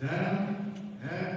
down at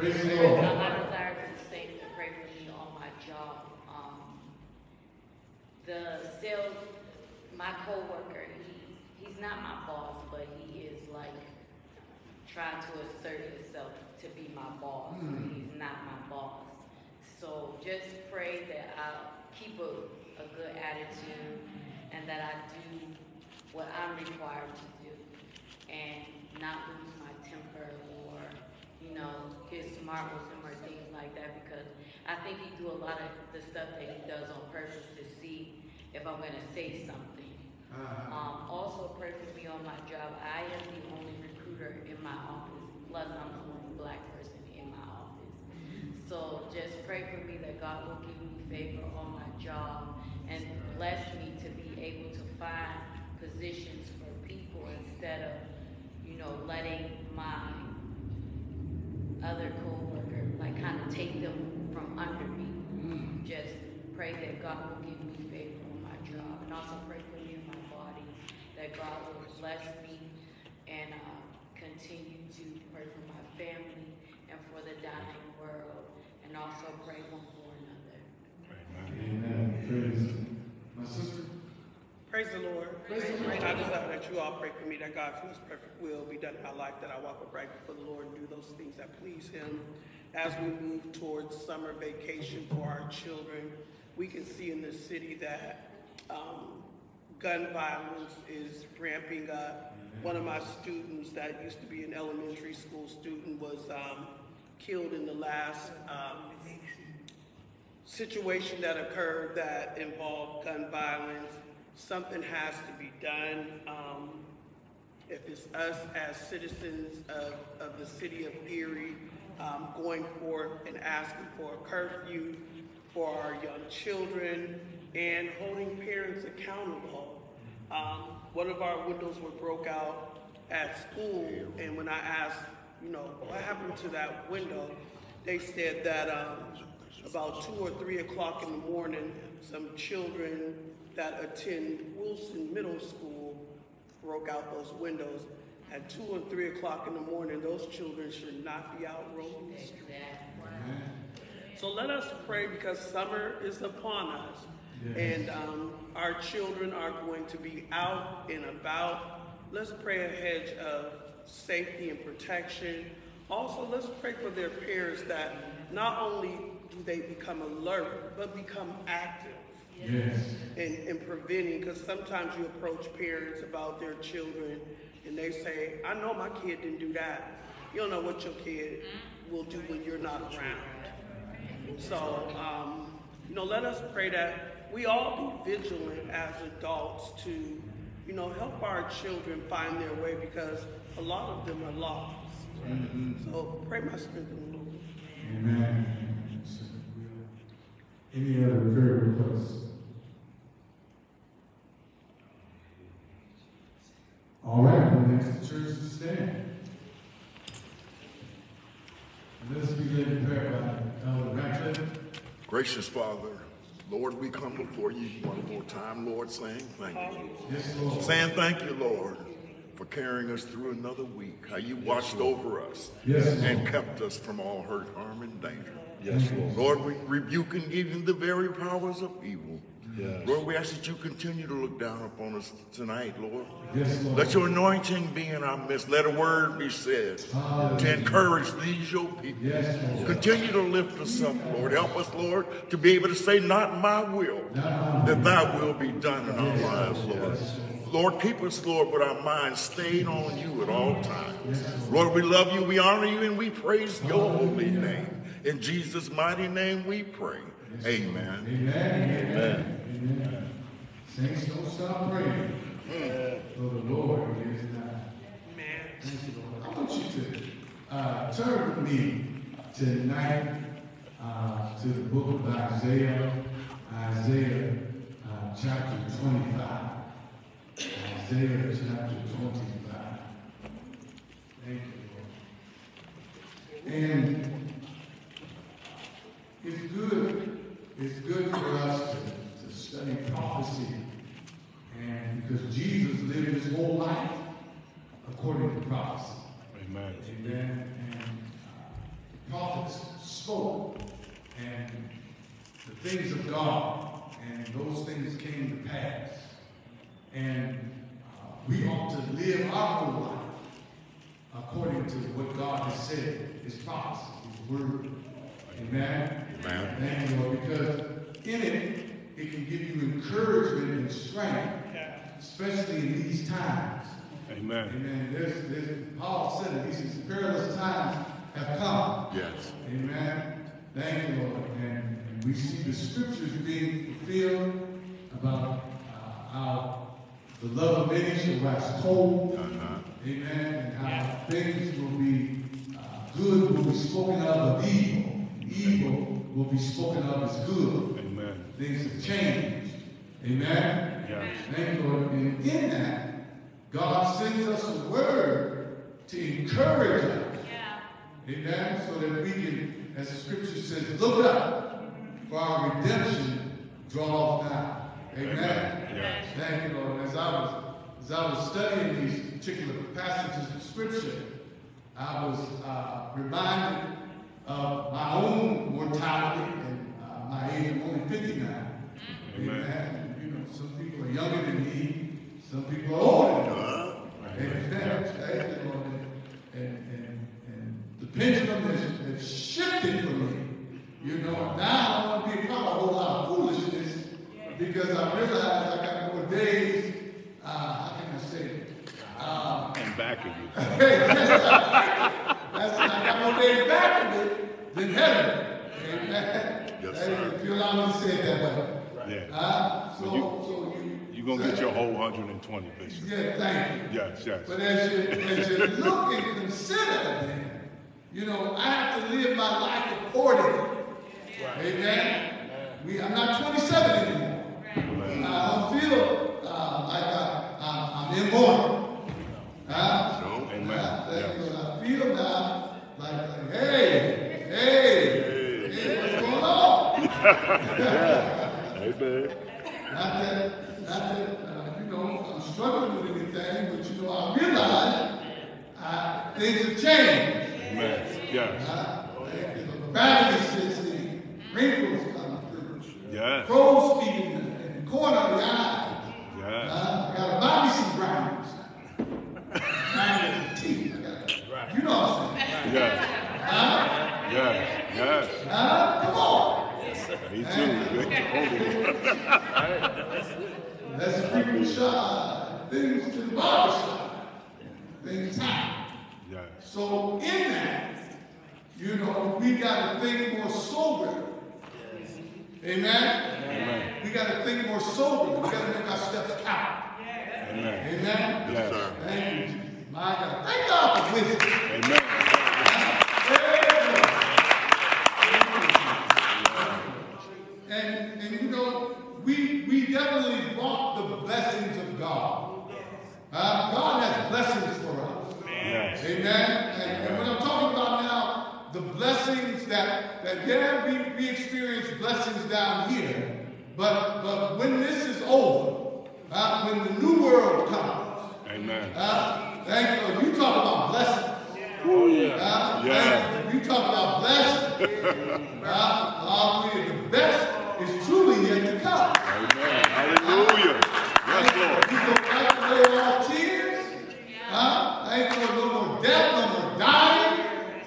Praise the Lord. I desire to say to pray for me on my job. Um, the sales, my coworker, he, he's not my boss, but he is like trying to assert himself to be my boss. He's not my boss. So just pray that I keep a, a good attitude and that I do what I'm required to do and not lose my temper or, you know, get smart with him or things like that because I think he do a lot of the stuff that he does on purpose to see if I'm gonna say something. Uh-huh. Um, also pray for me on my job. I am the only recruiter in my office, plus I'm the only black person in my office. So just pray for me that God will give me favor on my job and bless me to be able to find positions for people instead of, you know, letting my other coworker like kind of take them from under me. Just pray that God will give me favor on my job and also pray for me in my body that God will bless me and uh, continue to pray for my family and for the dying world and also pray one for another. Amen. Praise. My sister. Praise the Lord. Praise the Lord. I desire that you all pray for me, that God, for his perfect will be done in my life, that I walk upright before the Lord and do those things that please him. As we move towards summer vacation for our children, we can see in the city that um, gun violence is ramping up. One of my students that used to be an elementary school student was um, killed in the last um, situation that occurred that involved gun violence. Something has to be done. Um, if it's us as citizens of, of the city of Erie um, going forth and asking for a curfew for our young children and holding parents accountable. Um, one of our windows were broke out at school, and when I asked, you know, what happened to that window, they said that um, about two or three o'clock in the morning, some children that attend Wilson Middle School broke out those windows. At two and three o'clock in the morning, those children should not be out roaming the streets. So let us pray because summer is upon us. And um, our children are going to be out and about. Let's pray a hedge of safety and protection. Also, let's pray for their parents that not only do they become alert, but become active Yes. in, in preventing, because sometimes you approach parents about their children and they say, I know my kid didn't do that. You don't know what your kid will do when you're not around. So, um, you know, let us pray that we all be vigilant as adults to, you know, help our children find their way because a lot of them are lost. So pray my strength in the Lord. Amen. Any other prayer requests? All right, we'll next the church to stand. Let us begin in prayer by Elder Ratcliffe. Gracious Father, Lord, we come before you one more time, Lord, saying thank you. Yes, Lord. Saying thank you, Lord, for carrying us through another week. How you watched over us Yes, and kept us from all hurt, harm, and danger. Yes, mm-hmm. Lord. Lord, we rebuke and give you the very powers of evil. Yes. Lord, we ask that you continue to look down upon us tonight, Lord. Yes, Lord. Let your anointing be in our midst. Let a word be said to encourage these your people. Yes, Lord. Continue to lift us up, Lord. Help us, Lord, to be able to say, Not my will, that thy will be done in our lives, Lord. Lord, keep us, Lord, with our minds stayed on you at all times. Lord, we love you, we honor you, and we praise your holy name. In Jesus' mighty name we pray. Amen. Amen. Amen. Amen. Saints, don't stop praying. For the Lord is nigh. Man. Thank you, Lord. I want you to uh, turn with me tonight uh, to the book of Isaiah, Isaiah uh, chapter 25. Isaiah chapter 25. Thank you, Lord. And it's good, it's good for us to, to study prophecy. And because Jesus lived his whole life according to prophecy. Amen. Amen. And uh, prophets spoke, and the things of God, and those things came to pass. And uh, we ought to live our whole life according to what God has said, His prophecy, His word. Amen. Amen. Thank you, Lord, because in it, it can give you encouragement and strength, especially in these times. Amen. Amen. There's, there's, Paul said it. He says, perilous times have come. Yes. Amen. Thank you, Lord. And, and we see the scriptures being fulfilled about uh, how the love of many shall wax cold. Uh-huh. Amen. And how things will be uh, good will be spoken out of evil. Evil will be spoken of as good. Amen. Things have changed. Amen. Yes. Thank you, Lord. And in that, God sends us a word to encourage us. Yeah. Amen. So that we can, as the scripture says, look up for our redemption draws nigh. Amen. Yes. Thank you, Lord. As I was as I was studying these particular passages of scripture, I was uh, reminded of my own mortality and uh, my age of only 59. Amen. Amen. You know, some people are younger than me, some people are older than me. Amen. Thank you, Lord. And, and, and the pendulum has, has shifted for me. You know, now I don't want to be a part of a whole lot of foolishness because I realize I got more days, uh, how can I say it? Uh, And back of you. that's, I got more days back of it than heaven. Amen. Yes, sir. If you allow me to say it that way. Yeah. Uh, so, Well, you- so you. You're going to get your whole 120, Bishop. Yeah, thank you. Yes, yes. But as you, as you look and consider, then, you know, I have to live my life accordingly. Amen. We, I'm not 27 anymore. I don't feel uh, like I, I'm, I'm immortal. Huh? No. Amen. Uh, thank you. Yes. I feel now like, like, hey, hey, hey, what's going on? Amen. Not that, not that, uh, you know, I'm struggling with anything, but you know, I realize uh, things have changed. Amen. Yes. Uh, the gravity sits in, wrinkles come through, Yes. crow's feet in the, in the corner of the eye. Yes. Uh, I me some grinders. grinders and teeth. You know what I'm saying? Yes. Yes. Yes. Huh? Come on. Me too. Let's freaking shot things to the barber shop. Things happen. Yes. So in that, you know, we got to think more soberly. Amen? Amen. We got to think more sober. We got to make our steps count. Yes. Amen. Amen? Yes. Sir. Thank you, My God. Thank God for wisdom. Amen. And, and you know, we, we definitely brought the blessings of God. Uh, God has blessings for us. Yes. Amen. And, and what I'm talking about now, the blessings that, that yeah, we, we experience blessings down here, but, but when this is over, uh, when the new world comes, Amen. uh, thank you, you talk about blessings. Oh, yeah. Uh, Yeah. you, talk about blessings. uh, hallelujah. The best is truly yet to come. Thank you, no more death, no more dying.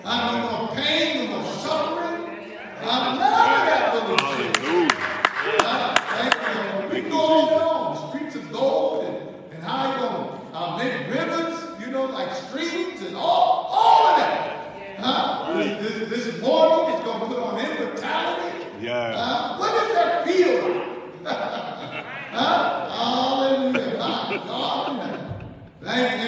Uh, no more pain, no more suffering. Uh, none of that will exist. Uh, thank you. We go on and on. The streets of gold and, and how you going to uh, make rivers, you know, like streams and all, all of that. Huh? This, this, this morning is going to put on immortality. Yeah. Uh, huh? Hallelujah. My God. And, and,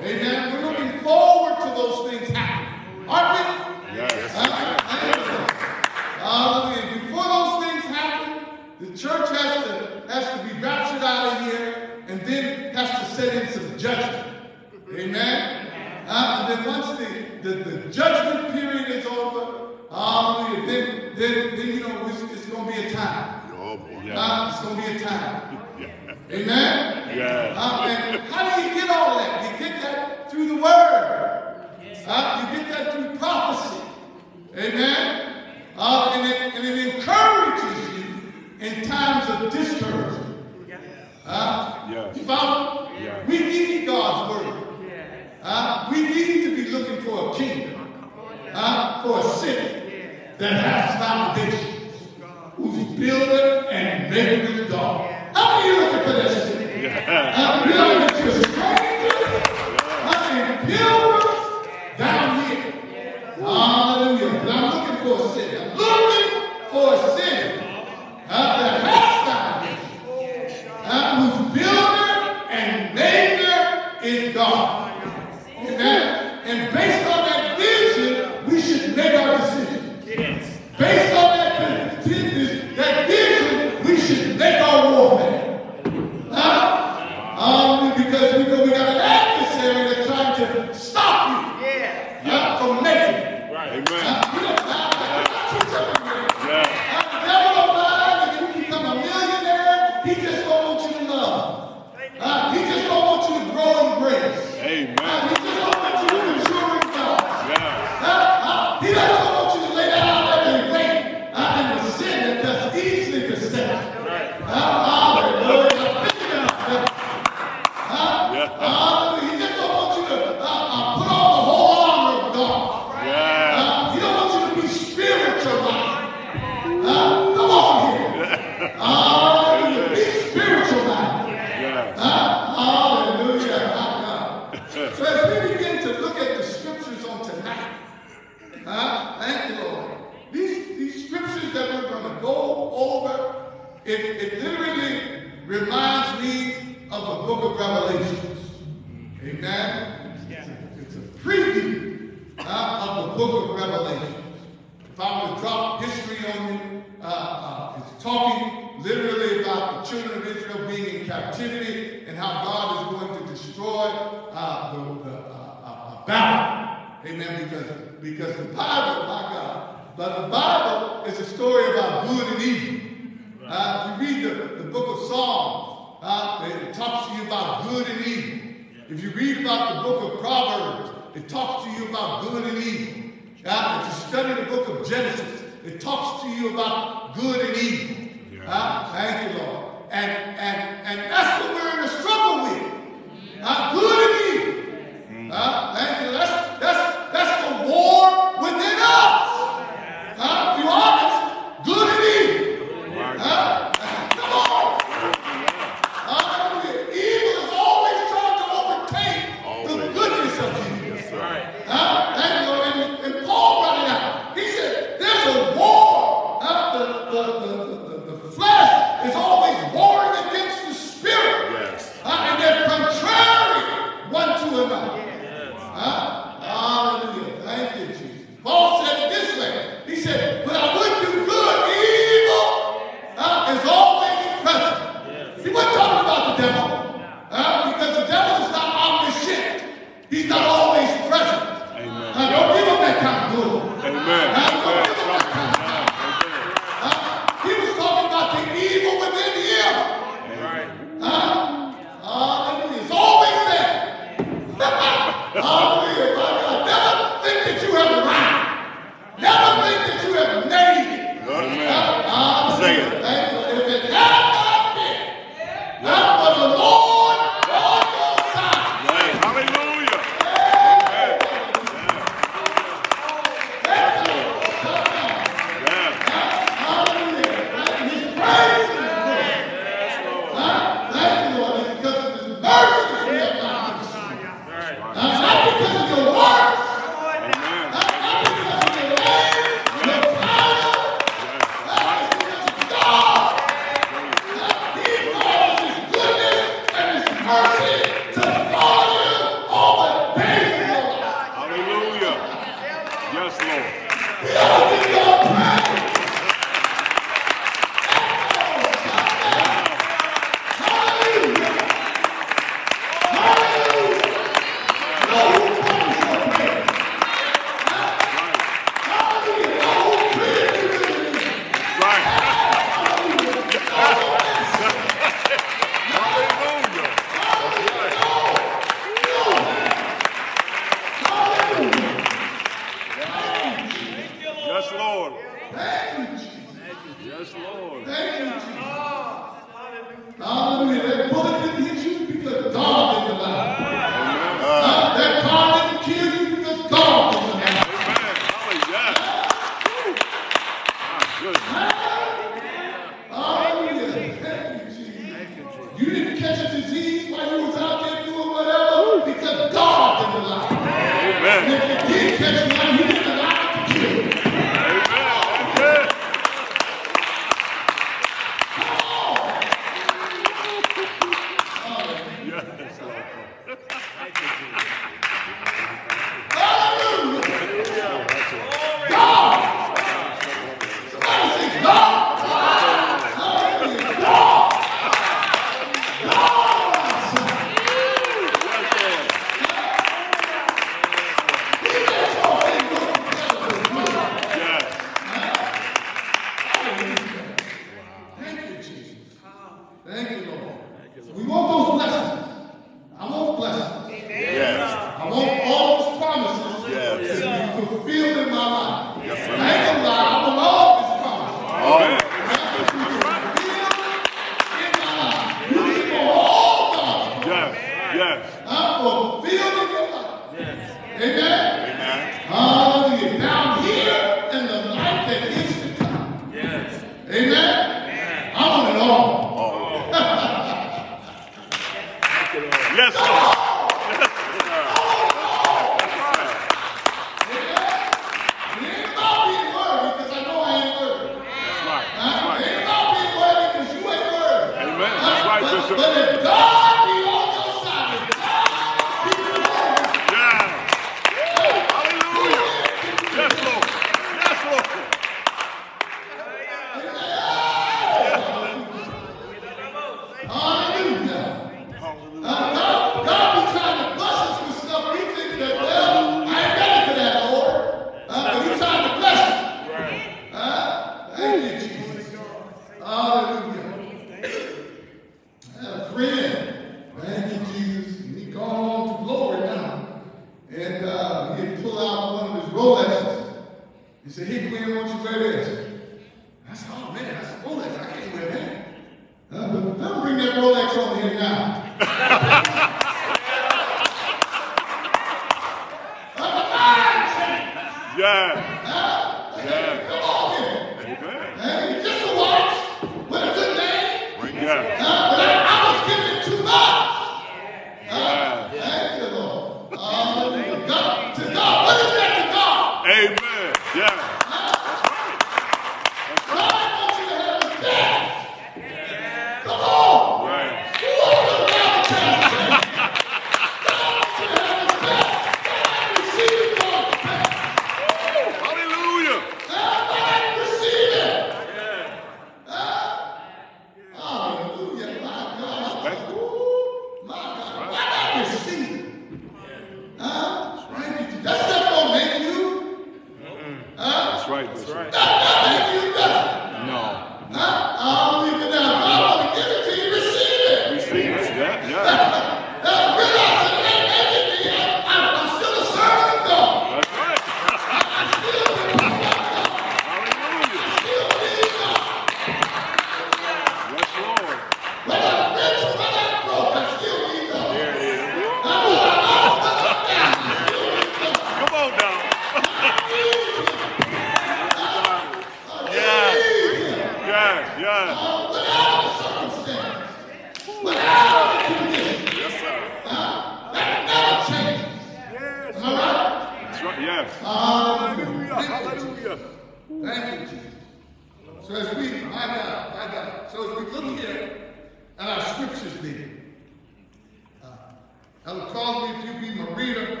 Elder Crosby, if you be my reader,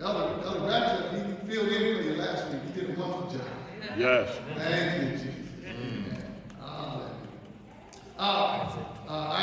Elder, Elder Ratcliffe, he filled in for you last week. He did a wonderful job. Yes. Thank you, Jesus. Mm. Uh, uh,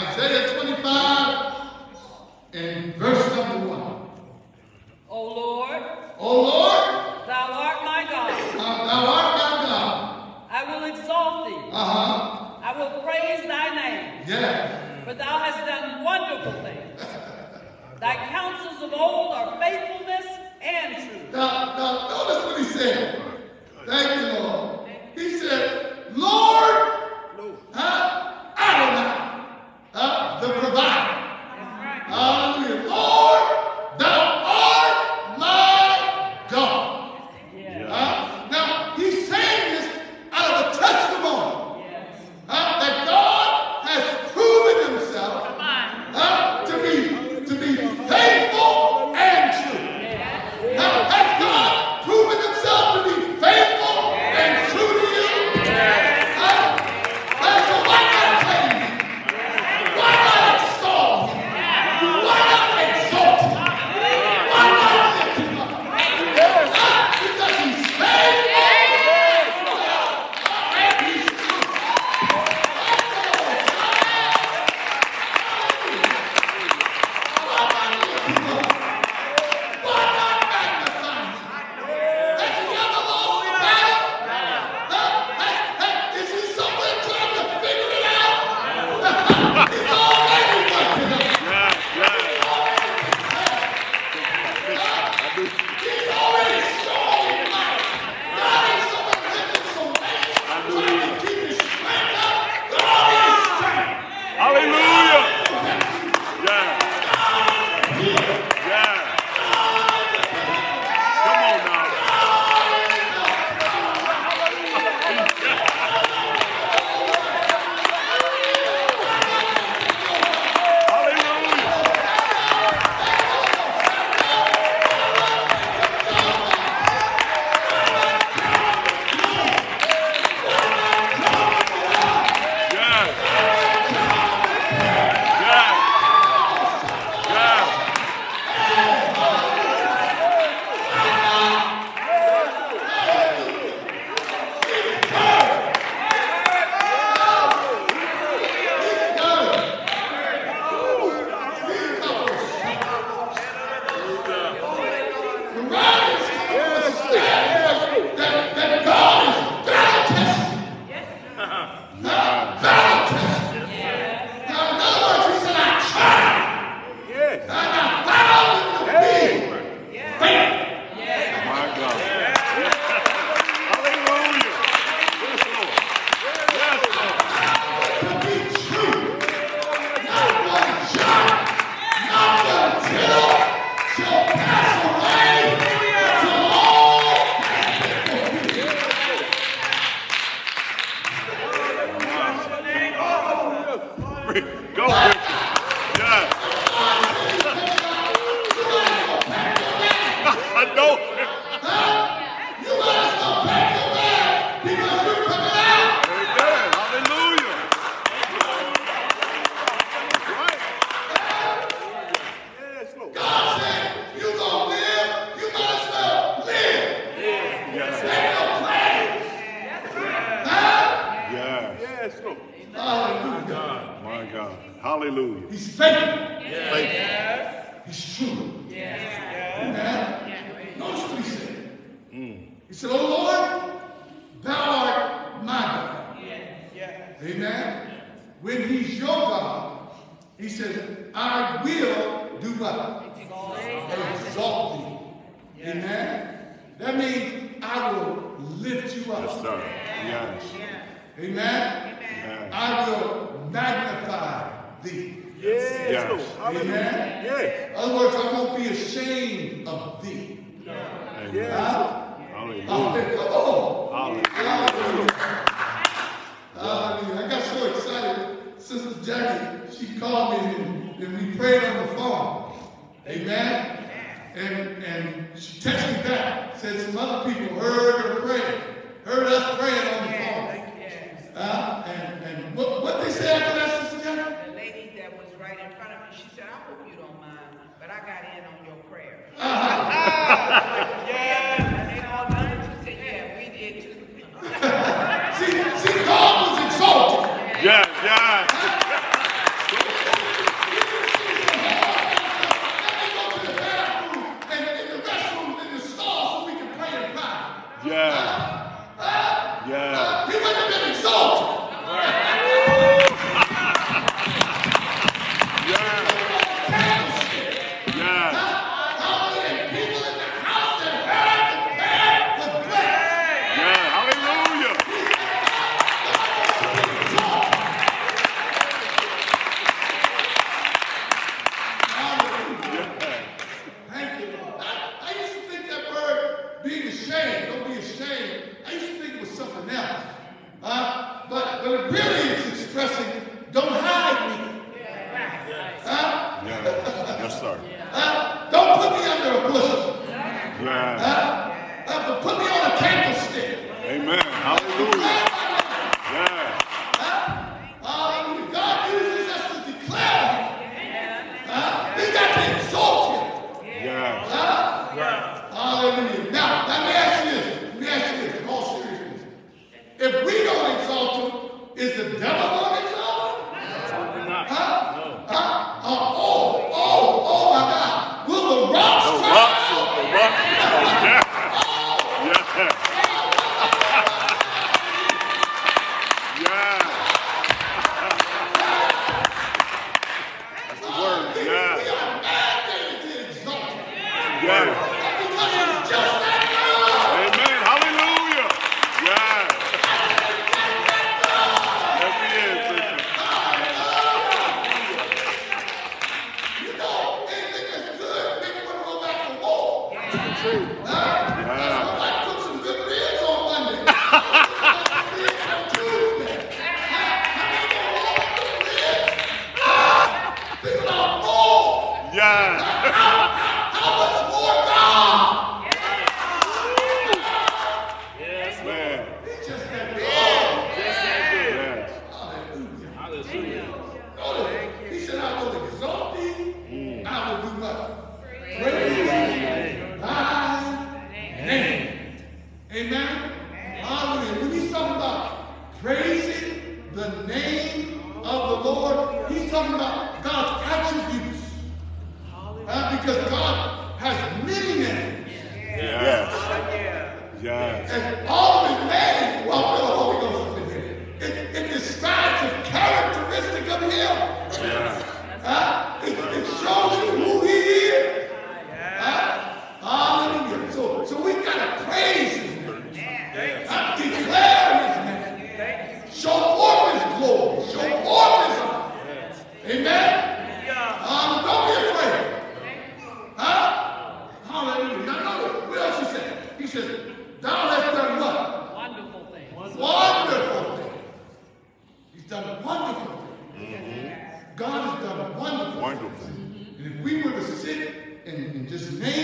And if mm-hmm. we were to sit and, and just name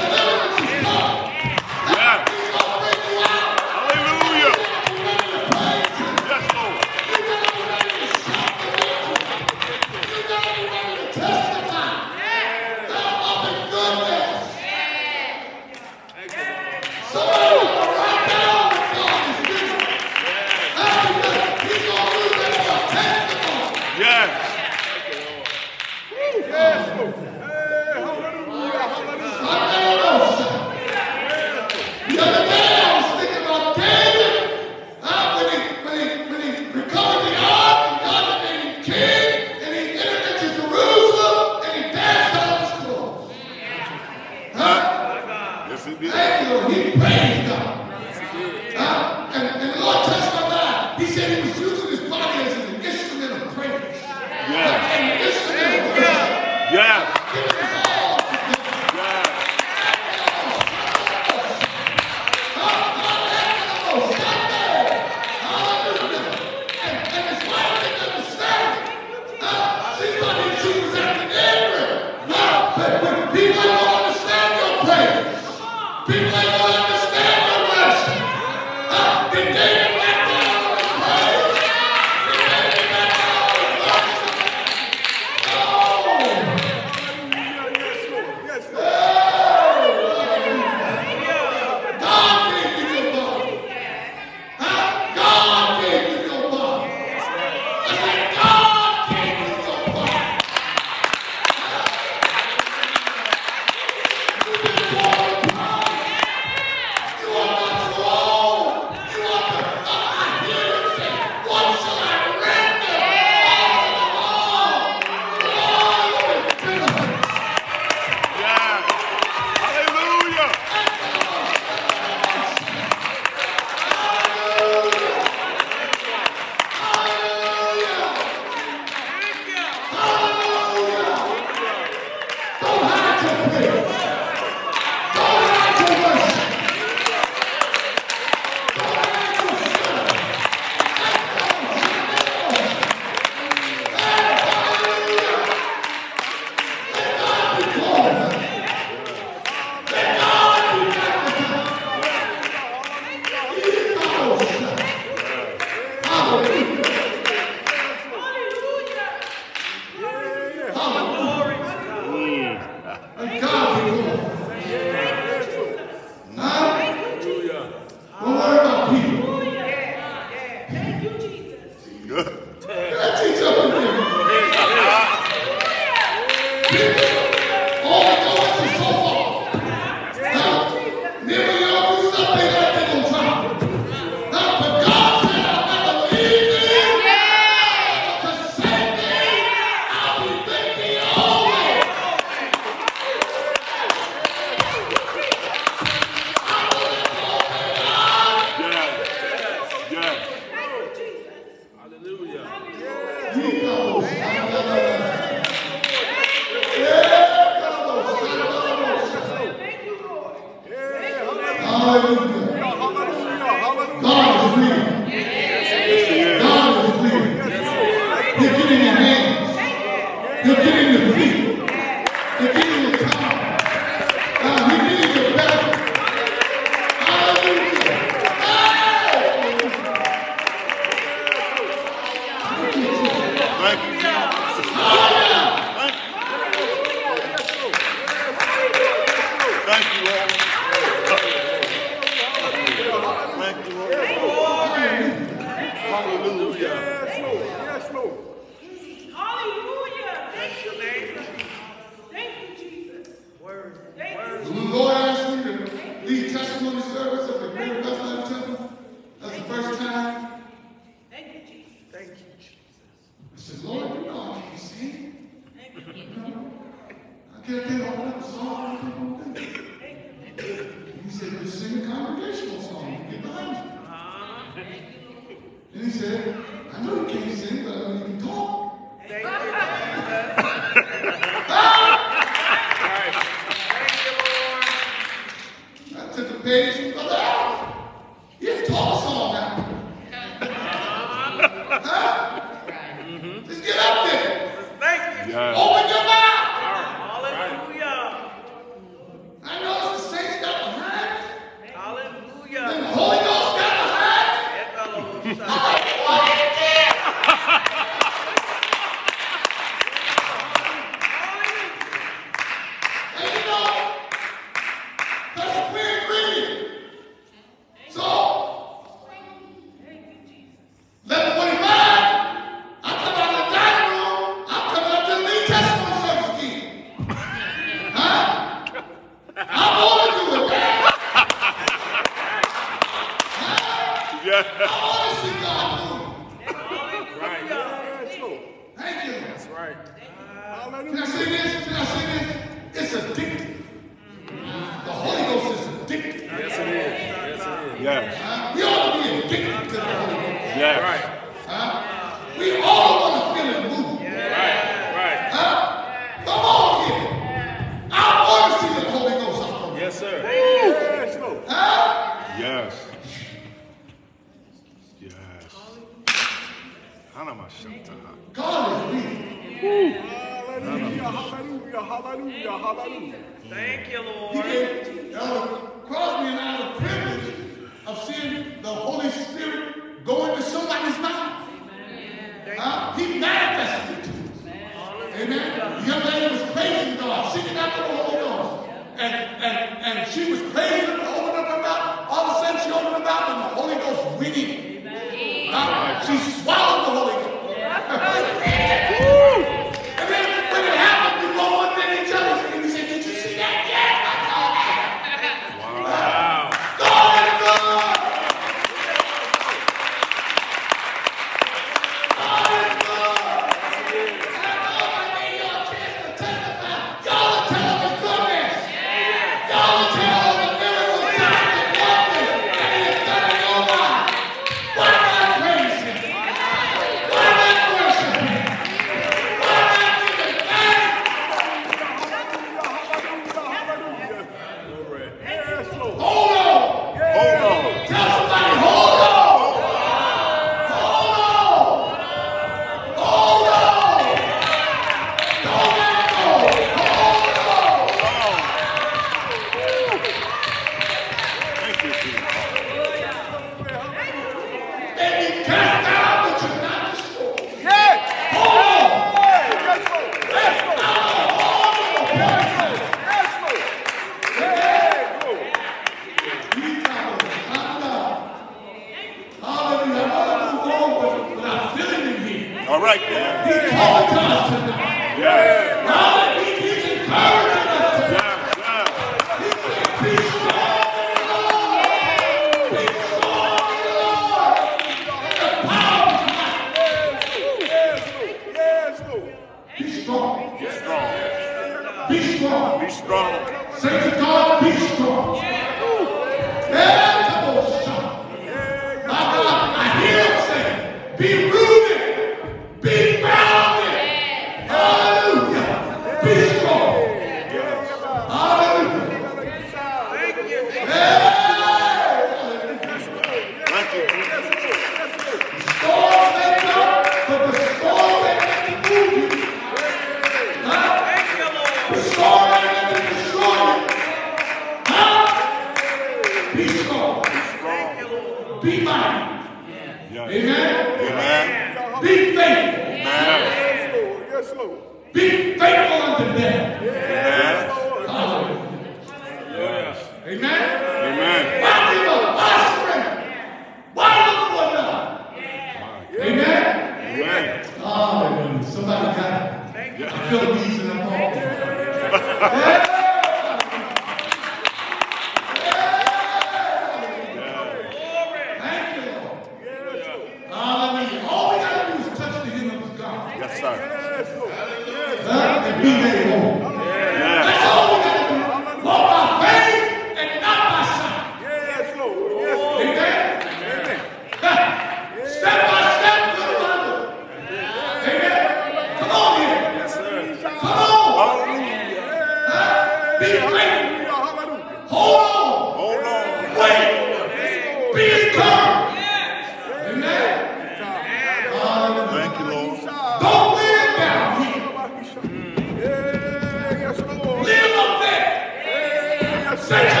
Yes, Set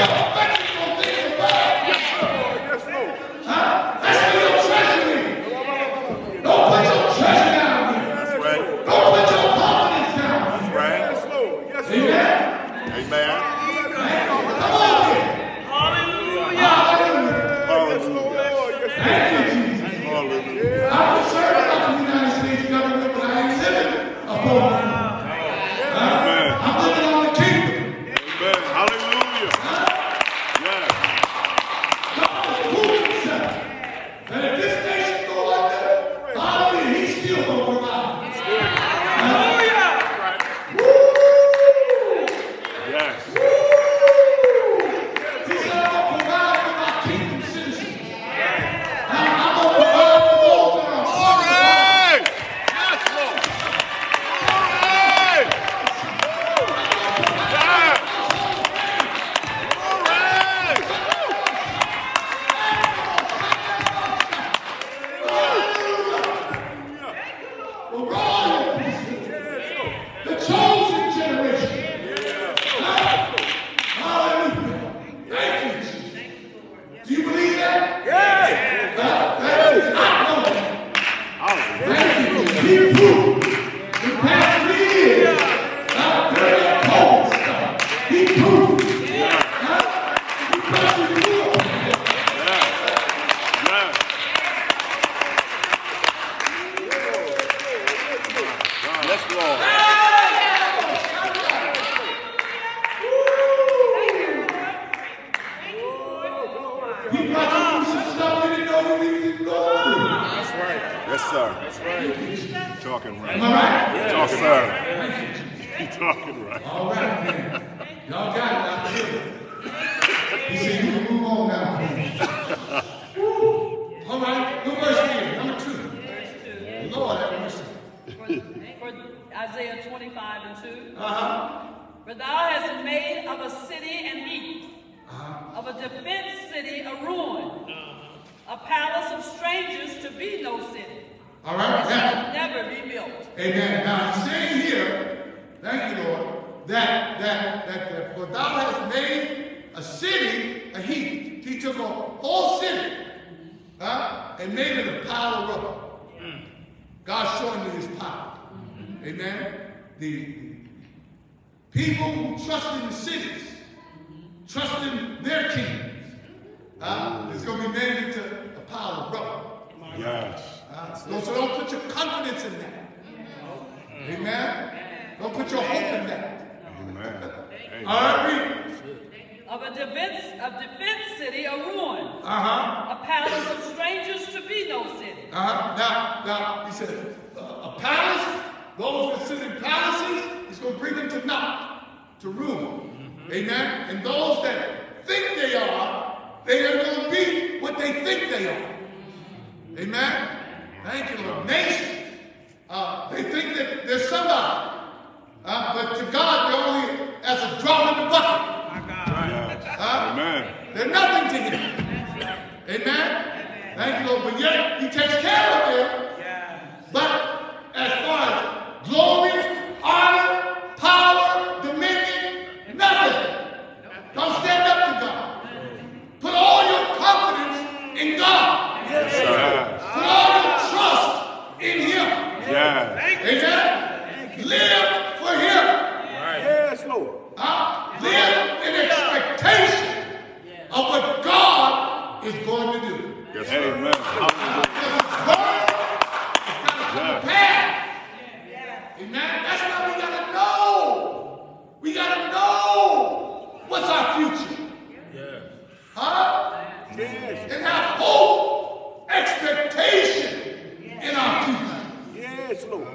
kingdoms, huh, is going to be made into a pile of rubble. Yes. Uh, so- so don't put your confidence in that. Amen. Don't put your hope in that. Amen. All right, read. Of a defense, a defense city, a ruin. Uh huh. A palace of strangers to be no city. Uh huh. Now, now, he said, uh, a palace, those that sit in palaces, he's going to bring them to naught, to ruin. Amen. And those that think they are, they are going to be what they think they are. Amen. Thank you, Lord. Nations, uh, they think that they're somebody. Uh, but to God, they're only as a drop in the bucket. Huh? Amen. They're nothing to him. Amen. Thank you, Lord. But yet, he takes care of them. But as far as glory, honor, power, dominion, nothing. Don't stand up to God. Put all your confidence in God. Yes. Put all your trust in Him. Yes. Amen. Live for Him. Yes, Lord. Huh? Live in expectation of what God is going to do. Yes, Amen. Hallelujah. Because His going to come to pass. Amen. That's why we got to know. We got to know what's our future. Yes. Huh? Yes. And have hope, expectation in our future. Yes, Lord.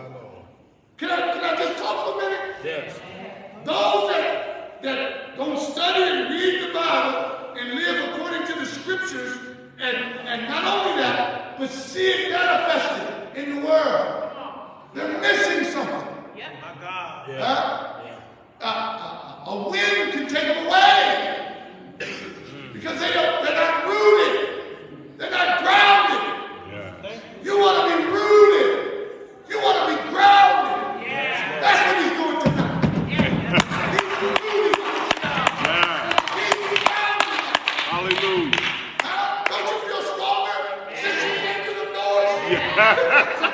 Can I, can I just talk for a minute? Yes. Those that, that don't study and read the Bible and live according to the scriptures, and, and not only that, but see it manifested in the world, they're missing something. My God. Huh? Uh, a, a wind can take them away because they don't, they're not rooted, they're not grounded. Yeah. You want to be rooted.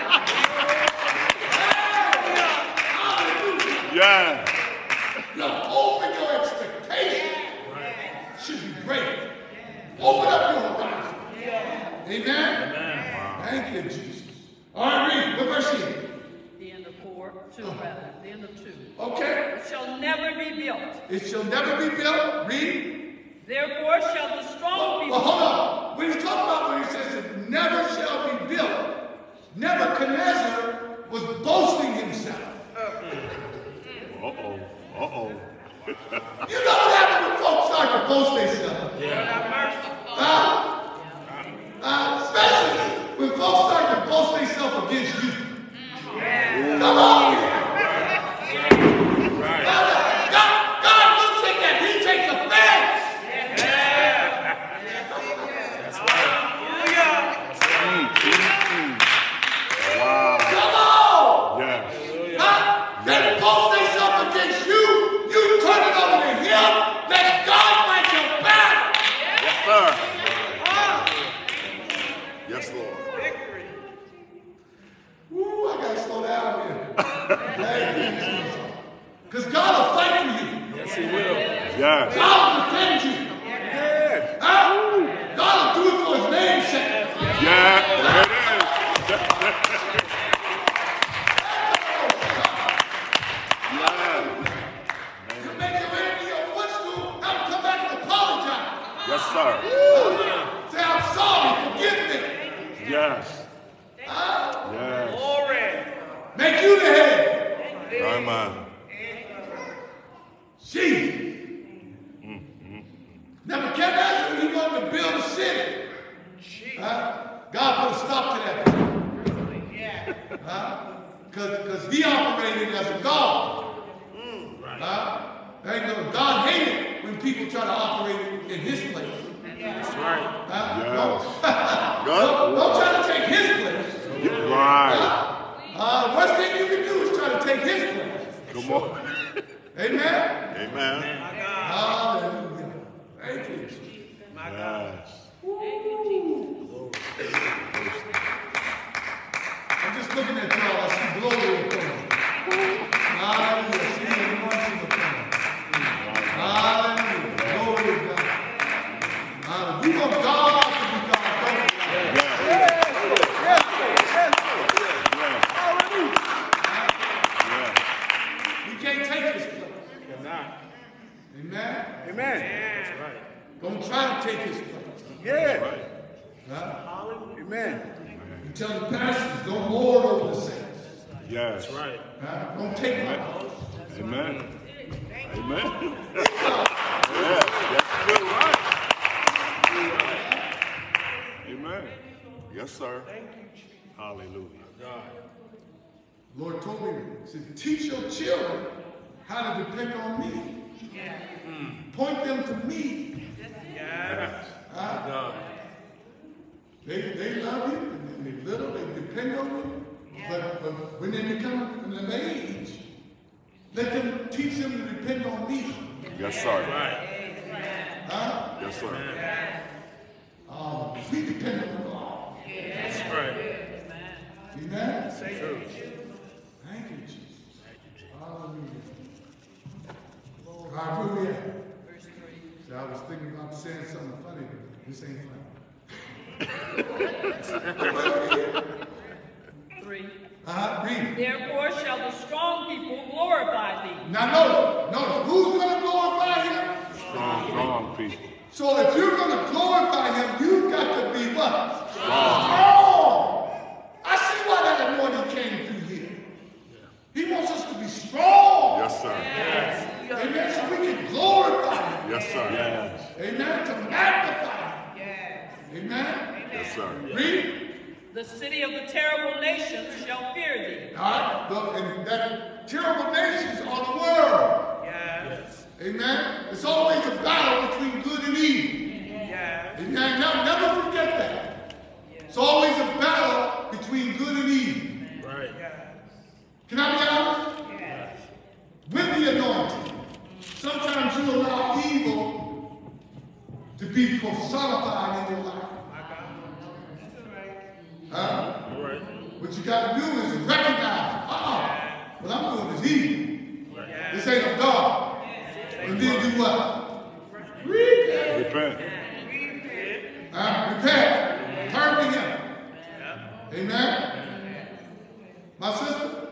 Yeah. Your hope and your expectation should be great. Open up your horizon. Amen? Thank you, Jesus. All right, read. What verse is it? The end of four, two uh-huh. rather, the end of two. Okay. It shall never be built. It shall never be built. Read. Therefore shall the strong Well, people. hold on. When he's talking about when he says it never shall be built, Nebuchadnezzar how to depend on me. Point them to me. Yes. Huh? God. They, they love you, and they little, they depend on you. But, but when they become an age, let them teach them to depend on me. Yes, sir. Right. Huh? Yes, sir. Um, we depend on God. That's right. Amen? True. Thank you, Jesus. Hallelujah. God, where we? See, I was thinking about saying something funny, but this ain't funny. Three. Uh-huh, read. Therefore shall the strong people glorify thee. Now notice, notice, who's going to glorify him? Strong, strong people. So if you're going to glorify him, you've got to be what? Strong. I see why that anointing came through here. He wants us to be strong. Yes, sir. Amen. So we can glorify him. Yes, sir. Yes. Amen. To magnify him. Yes. Amen. Yes, sir. Read. The city of the terrible nations shall fear thee. All right. The, and that terrible nations are the world. Yes. Amen. It's always a battle between good and evil. Yes. Amen. Never, never forget that. It's always a battle between good and evil. Right. Yes. Can I be honest? Yes. With the anointing, sometimes you allow evil to be personified in your life. Huh? What you got to do is recognize, uh-uh, what I'm doing is evil. This ain't of God. And then do what? Repent. Repent. Uh, repent. Turn to Him. Amen. My sister,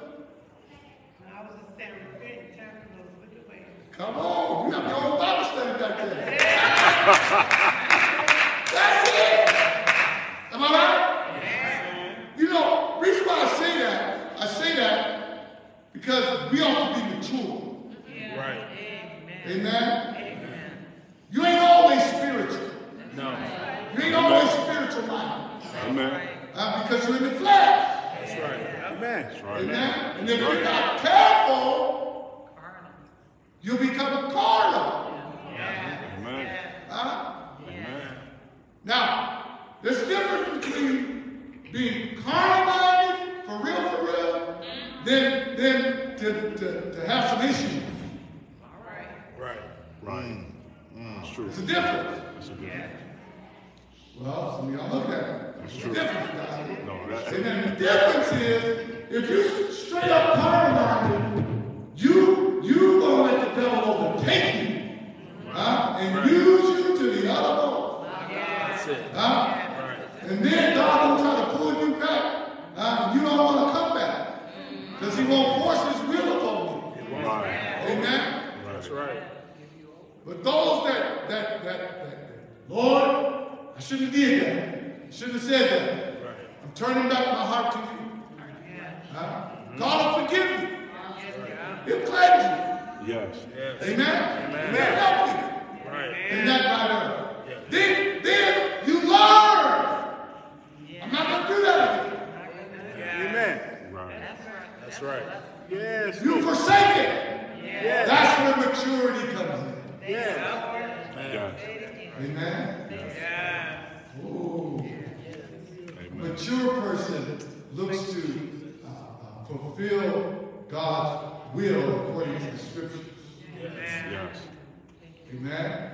I was just saying, repent and turn from those wicked ways. Come on. You have your own Bible study back there. That's it. Am I right? You know, reason why I say that, I say that because we ought to be mature. Right. Amen. You ain't always spiritual. No. You ain't always spiritual minded. Amen. Uh, because you're in the flesh. That's right. Amen. Right. Amen. And if you're not careful, you'll become carnal. Amen. Huh? Amen. Now, there's a difference between being carnal minded, for real, for real, than, than to, to, to have some issues. Right. Right. Mm. Mm. It's true. It's a difference. It's a good Well, some of y'all look at it. It's a difference, guys. No, that, And then the difference is, if you straight up carnal devil you, huh? And use you to the other bone, That's it. huh? Right. And then God will try to pull you back, uh, and you don't want to come back, because He won't force His will upon you. right. Amen. That's right. But those that that that, that, that Lord, I shouldn't have did that. I shouldn't have said that. Right. I'm turning back my heart to you. Huh? God will forgive you. He'll cleanse you. Yes. Yes. Amen? Amen. He'll help you Right. in that matter. Yeah. Then, then you learn. I'm not going to do that again. Amen. Right. That's right. Yes. You forsake it. Yes. That's where maturity comes in. Yes. Yes. Amen? Yes. Ooh. Amen. mature person looks to uh, uh, fulfill God's will according to the scriptures. Yes. Amen.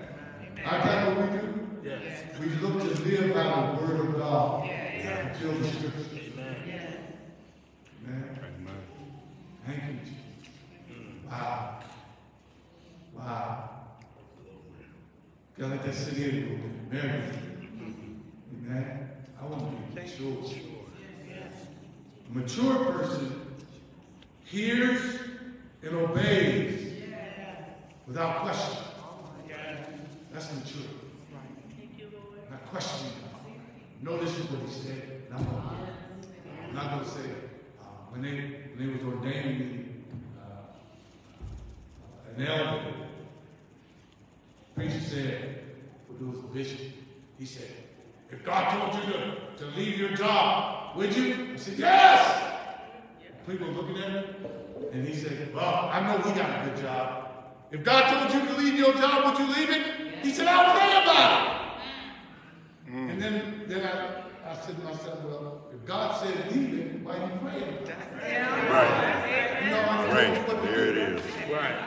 I tell you what we do. Yes. We look to live by the word of God. Fulfill the scriptures. Amen. Amen. Amen. Thank you, Jesus. Wow. Wow. Gotta let that sit in a little bit. Mary. Amen. I want to be mature. A mature person hears and obeys without question. That's mature. Not questioning. No, this is what he said. and I'm, gonna do it. I'm not going to say, uh, when they, when they was ordaining me, uh, an elder, preacher said, well, there was a bishop, he said, if God told you to, to leave your job, would you? I said, yes! People looking at me, and he said, well, I know we got a good job. If God told you to leave your job, would you leave it? He said, I'll pray about it. And then, then I, I said to myself, well, if God said leave it, why you praying about it? Right. You know, I don't Right. what to There it do. is. Right.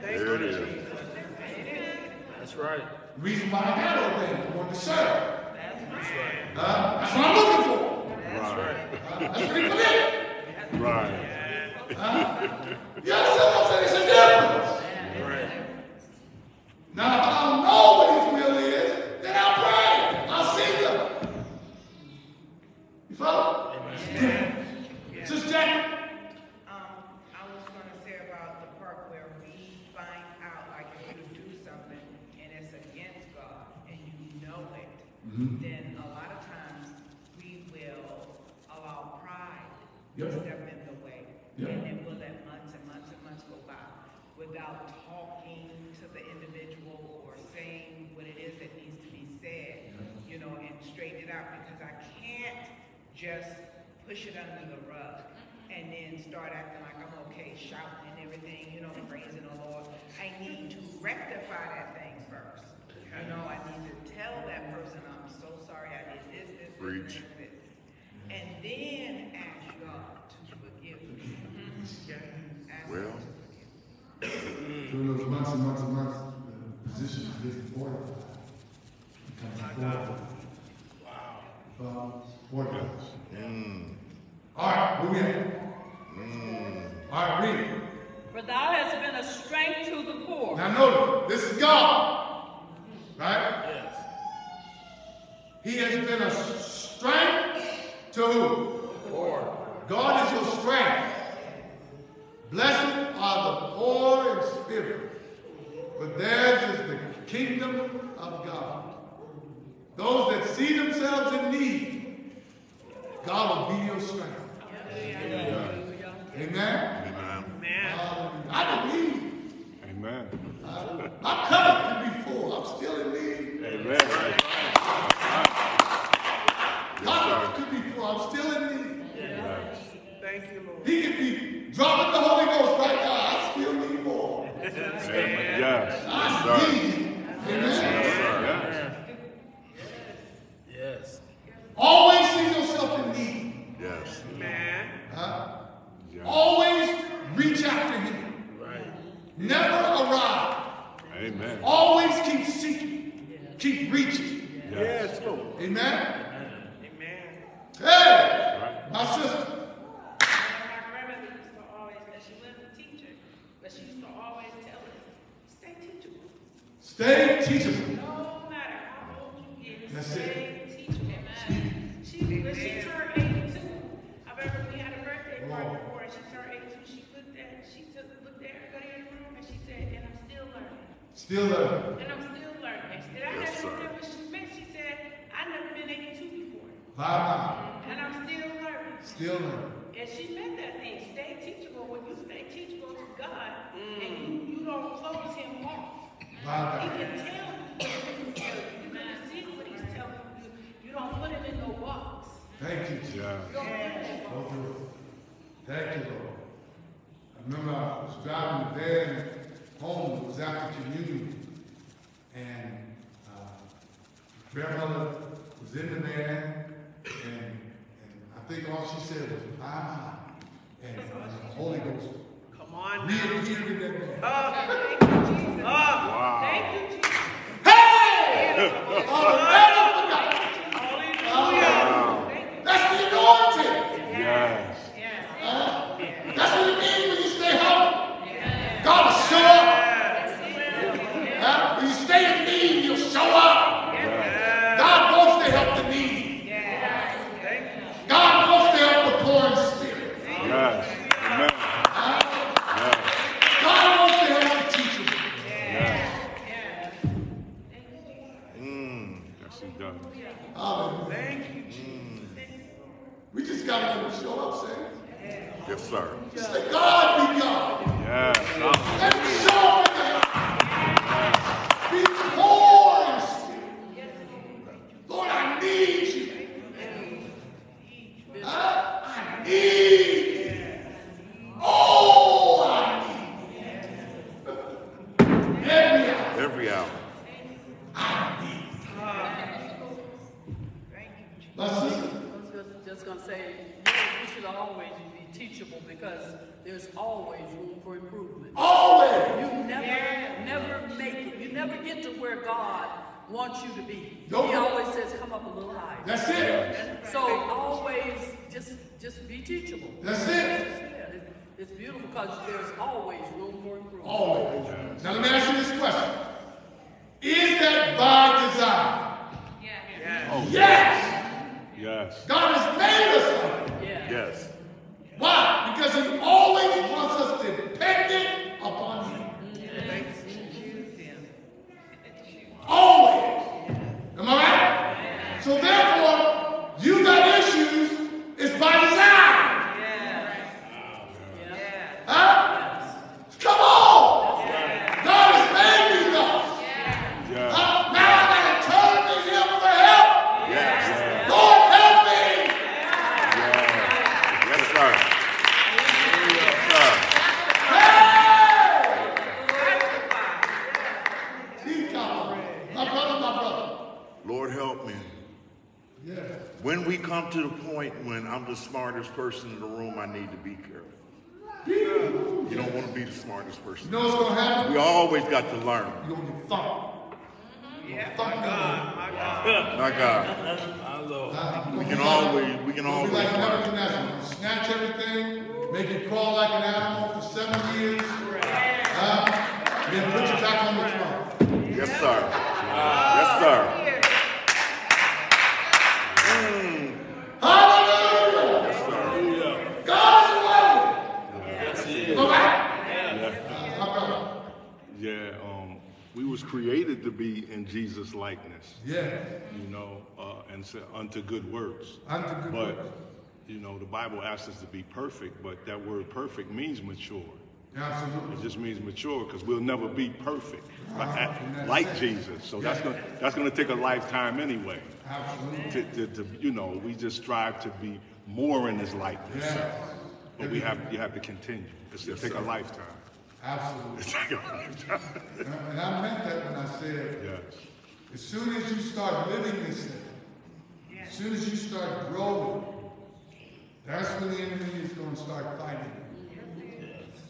There it is. That's right. The reason why I got ordained, I wanted to serve. That's right. Uh, that's what I'm looking for. That's Right. Uh, that's what he committed. Right. You understand what I'm saying? It's a difference. Right. Now, if I don't know what his will is, then I'll pray. I'll seek him. You follow? Sister Jackie? Um, I was gonna say about the part where we find out, like if you do something and it's against God and you know it, then a lot of times we will allow pride to step in the way. Yep. And then we'll let months and months and months go by without talking to the individual or saying what it is that needs to be said, you know, and straighten it out because I can't just push it under the rug and then start acting like I'm okay, shouting and everything, you know, praising the Lord. I need to rectify that thing first. You know, I need to tell that person, I'm so sorry, I did this, this, this, Preach. this. And then ask God to forgive me. Ask Well. God to forgive me. Through those months and months and months, uh, the position is getting fortified. Becomes fortified. Wow. Fortified. Hmm. All right, where we at? Hmm. All right, read it. For thou hast been a strength to the poor. Now notice, this is God. Right? Yes. He has been a strength to who? God is your strength. Blessed are the poor in spirit, for theirs is the kingdom of God. Those that see themselves in need, God will be your strength. Amen. Hallelujah. I believe. Amen. I'm coming to be full. I'm still in need. Amen. God could be full. I'm still in need. Thank you, Lord. He could be dropping the Holy Ghost right now. I still need more. Amen. Yes. I need Him. Amen. Yes. Yes. Always see yourself in need. Yes. Man. Huh? Yes. Always reach after Him. Right. Never arrive. Amen. Always keep seeking. Keep reaching. Yes, Lord. Amen. Amen. Hey, my sister. My grandmother used to always, and she was a teacher, but she used to always tell us, stay teachable. Stay teachable. No matter how old you get, That's stay teachable. Amen. She, when she turned eighty-two, I remember we had a birthday party Whoa. before, and she turned eighty-two, she looked at, she took, looked at everybody in the room, and she said, and I'm still learning. Still learning. And I'm still learning. And I Yes, never sir. said what she meant. She said, I've never been 82 before. Bye And I'm still learning. Still learning. And she meant that thing. Stay teachable. Thank you, Jesus. Yes. You don't put him in no box. Go through. Thank you, Lord. I remember I was driving the van home, it was after communion, and uh, grandmother was in the van, My brother. Lord help me. Yeah. When we come to the point when I'm the smartest person in the room, I need to be careful. You You don't want to be the smartest person. know what's gonna happen? We always got to learn. You don't get thumped. Yeah, Thump My God. My Lord. We can always, we can always like learn. Nebuchadnezzar. You're Snatch everything, make it crawl like an animal for seven years. Huh? Then put you back on the throne. Yes, sir. Yes, sir. Hallelujah! Yes, sir. God is lovely. Yes, he is. All right? Yeah. Yeah, um, we was created to be in Jesus' likeness, Yeah. you know, uh, and so, unto good works. Unto good But, works. you know, the Bible asks us to be perfect, but that word perfect means mature. Absolutely. It just means mature because we'll never be perfect like, like Jesus. So that's gonna that's gonna take a lifetime anyway. Absolutely. To, to, to you know, we just strive to be more in His likeness. Yeah. But we have you have to continue. It's going to take a lifetime. Absolutely. It's take a lifetime. And and I meant that when I said, yes. as soon as you start living this thing, as soon as you start growing, that's when the enemy is going to start fighting you.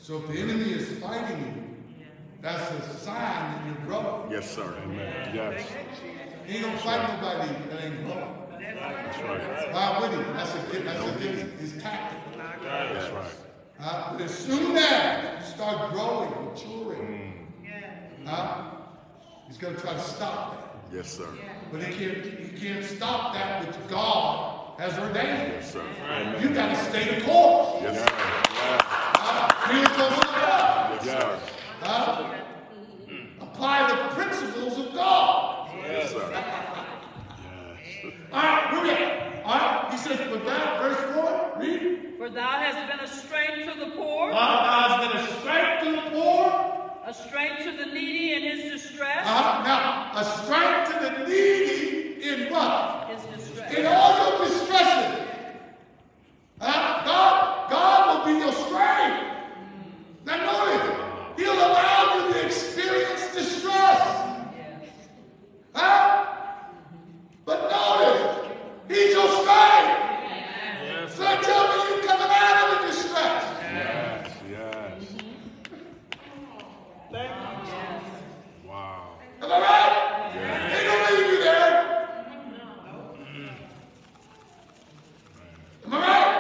So if the enemy is fighting you, that's a sign that you're growing. Yes, sir. Amen. Yes. He ain't gonna fight nobody that ain't growing. That's right. Why would he? That's a, that's against his tactic. That's right. Uh, but as soon as you start growing, maturing, uh, he's gonna try to stop that. Yes, sir. But he can't, he can't stop that which God has ordained. Yes, sir. You gotta stay the course. Yes, sir. Here comes the God. Yes, sir. Apply the principles of God. Yes, sir. All right, here. All right, he says, but that, verse 4, read. For thou hast been a strength to the poor, has been a strength to the poor. a strength to the needy in his distress. Uh, now, a strength to the needy in what? Distress. In all your distresses. Uh, God, God will be your strength. Now notice, He'll allow you to experience distress. Huh? But notice, He's your strength. Yes, So that tell me you're coming out of the distress. Yes. Yes. Wow. Am I right? Ain't gonna leave you there. Am I right?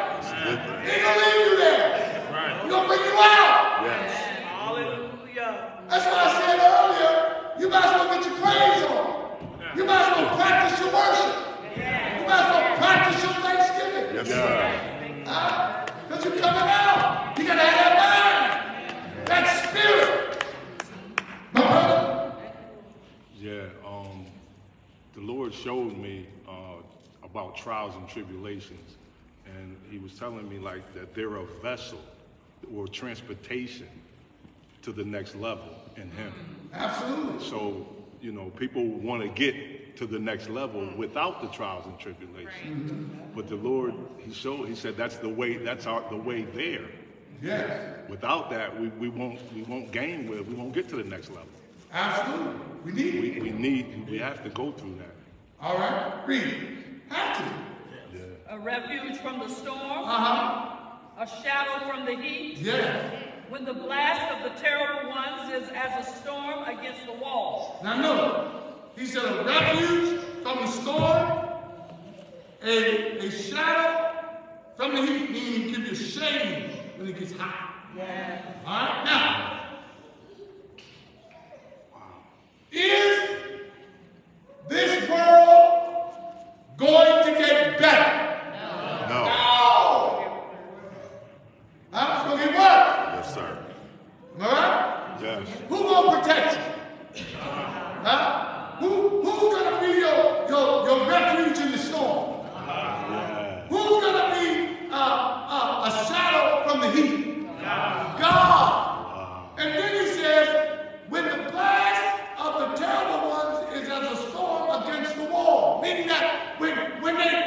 Ain't gonna leave you there. right. He's gonna bring you out. Yes. Hallelujah. That's why I said earlier, you might as well get your praise on. You might as well practice your worship. You might as well practice your thanksgiving. Yes, sir. Because you're coming out. You gotta have that mind, that spirit. My brother, Yeah, um, the Lord showed me uh, about trials and tribulations, and he was telling me like that they're a vessel or transportation to the next level in him. Absolutely. So, you know, people want to get to the next level without the trials and tribulations. Mm-hmm. But the Lord, He showed, He said that's the way, that's our the way there. Yes. Without that, we, we won't we won't gain with, we won't get to the next level. Absolutely. We need We, it. we need we have to go through that. All right. Read. Have to. A refuge from the storm, Uh-huh. a shadow from the heat, Yes. when the blast of the terrible ones is as a storm against the wall. Now note, he said a refuge from the storm, a, a shadow from the heat, meaning give you shade when it gets hot. All right, now, is this world going to get better? No. No! Huh? It's going to get worse. Yes, sir. All right? Yes. Who gonna protect you? Huh? Who who's gonna be your your, your refuge in the storm? Who's gonna be uh, uh, a shadow from the heat? God. And then he says, when the blast of the terrible ones is as a storm against the wall, meaning that when when they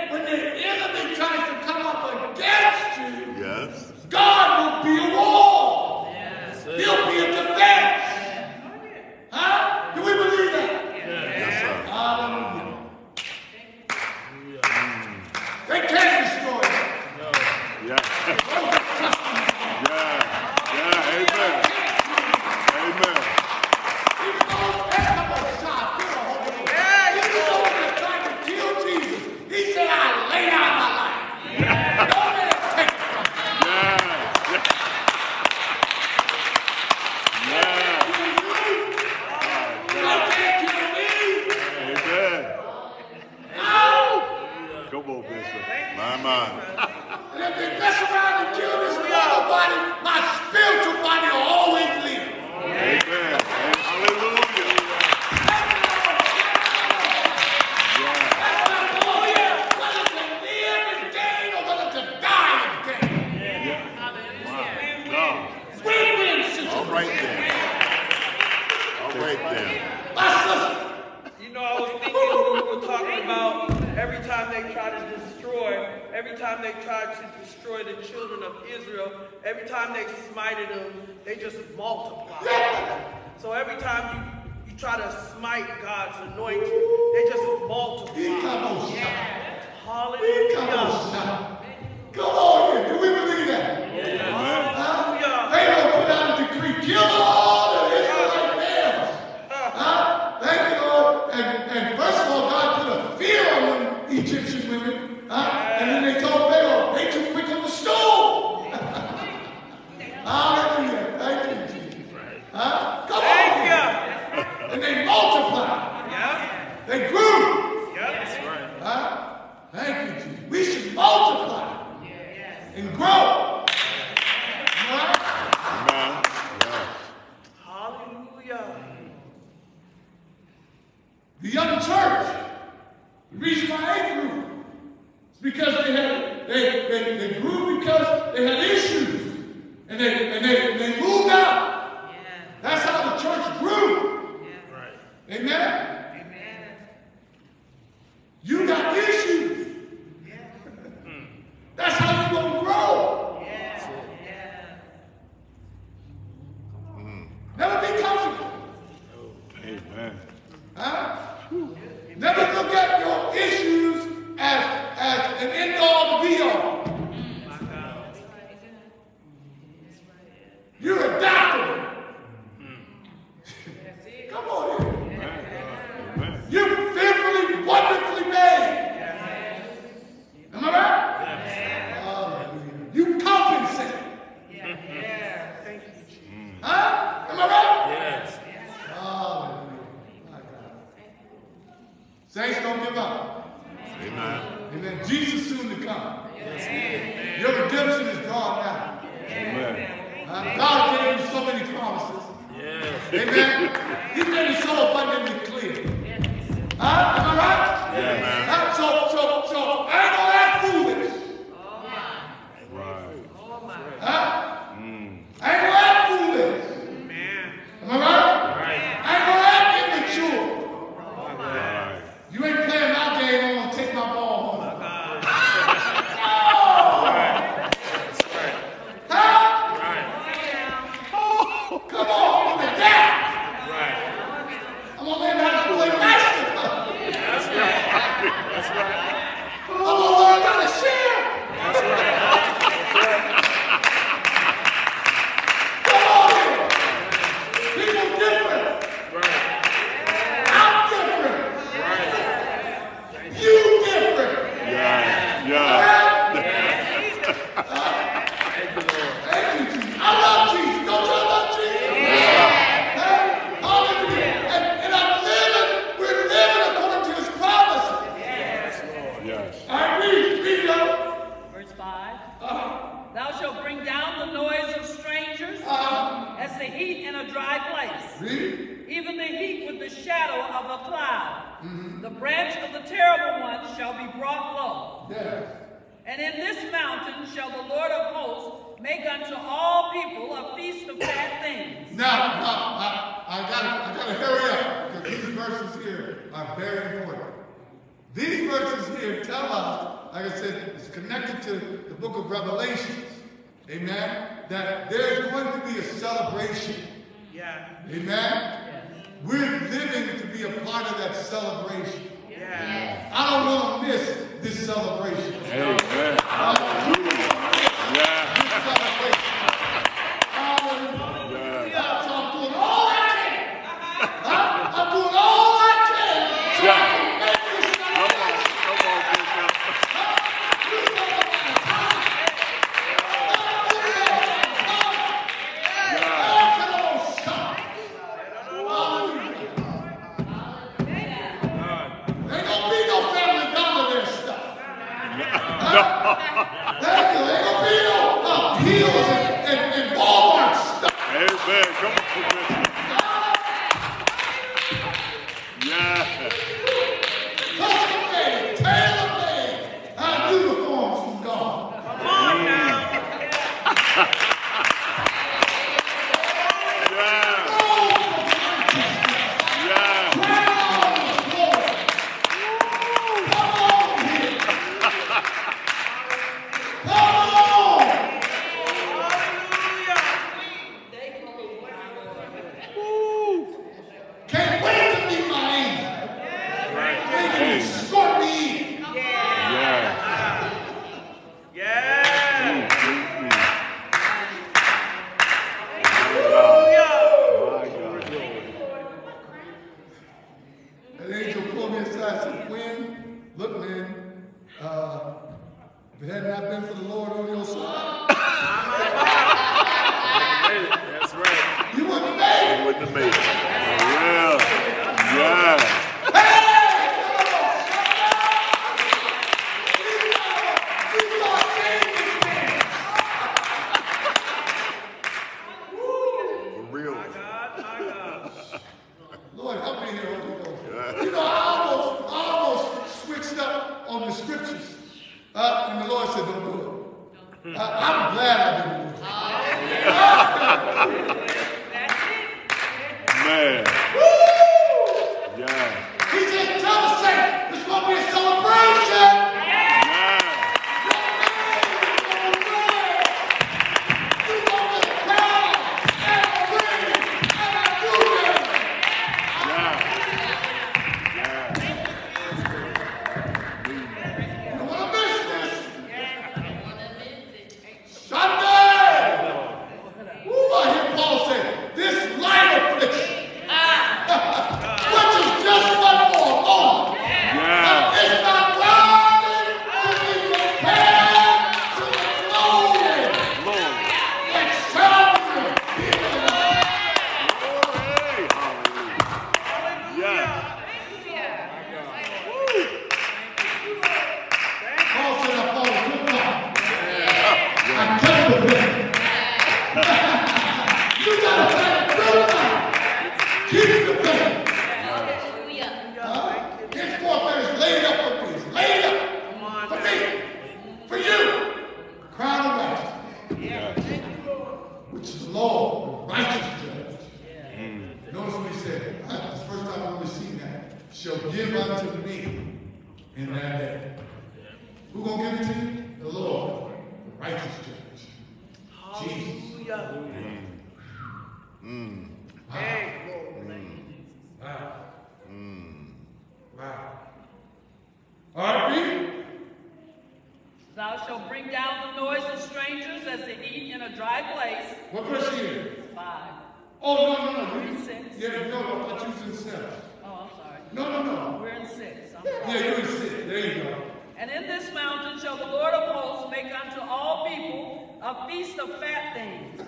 a feast of fat things,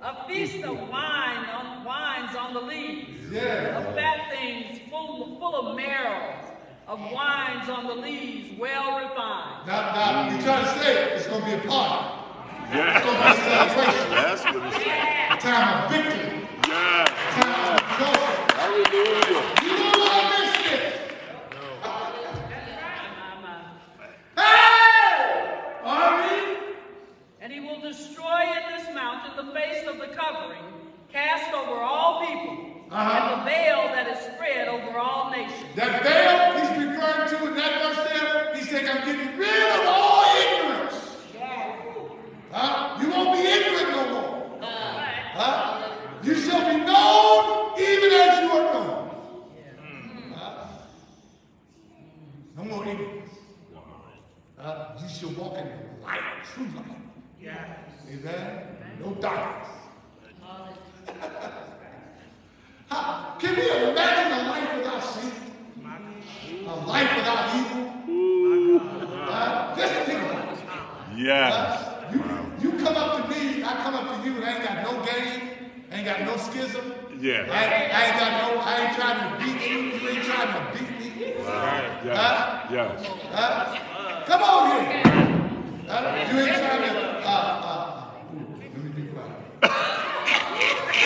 a feast of wine on wines on the leaves, Yeah. of fat things full, full of marrow, of wines on the leaves, well refined. Now, now, you're trying to say it's going to be a party. It's Yeah. going to be a celebration. That's what it's saying. A time of victory. Yeah. A time of rejoicing. Hallelujah. You don't want to miss this. My, my. Hey! Army. And he will destroy in this the face of the covering, cast over all people, and the veil that is spread over all nations. That veil he's referring to in that verse there, he said, I'm getting rid of all ignorance. Huh? You won't be ignorant no more. Huh? You shall be known even as you are known. Huh? No more ignorance. Uh, you shall walk in the light, true light. Yes. Amen. No darkness. How, can we imagine a life without sin? A life without evil? Uh, just think about it. Yes. Uh, you, you come up to me, I come up to you, and I ain't got no game, ain't got no schism. Yeah. I, I ain't got no, I ain't trying to beat you, you ain't trying to beat me. Uh, yes. Yes. Huh? Come on here. Huh? You ain't trying to, uh, uh, ooh, let me be quiet. we like the angels.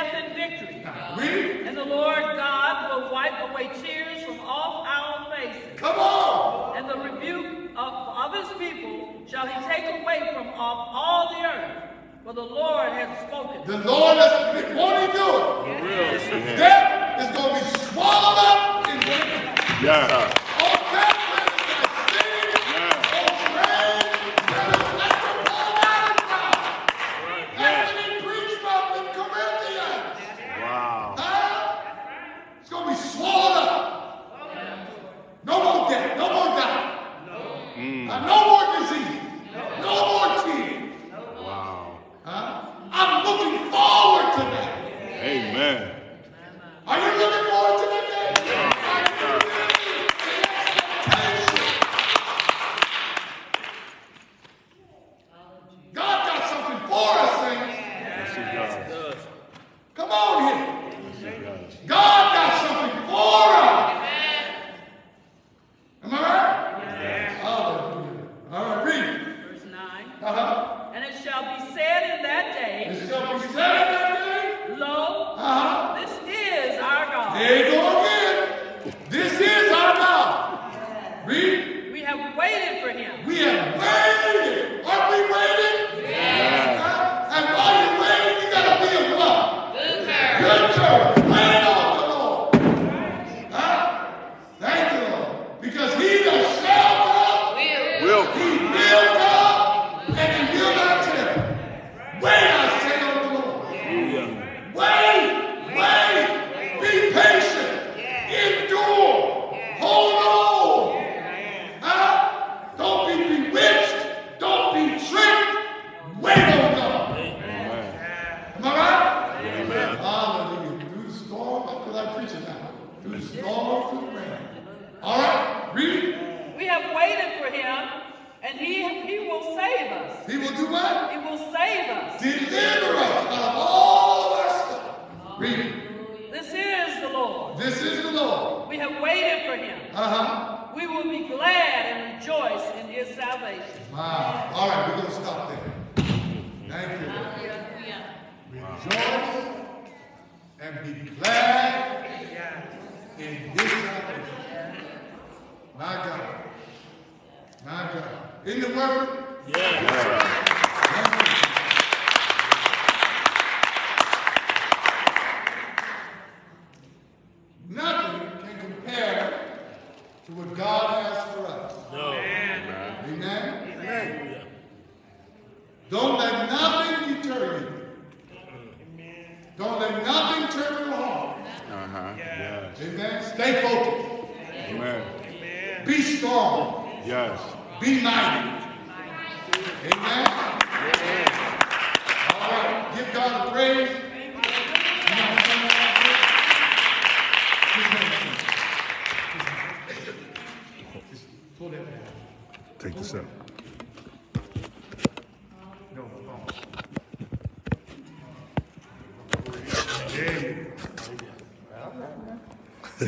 death and victory. Read. And the Lord God will wipe away tears from off our faces. Come on. And the rebuke of, of his people shall he take away from off all the earth. For the Lord has spoken. The Lord has won't he do it? Death is going to be swallowed up in victory. Yes. Amen.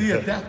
See.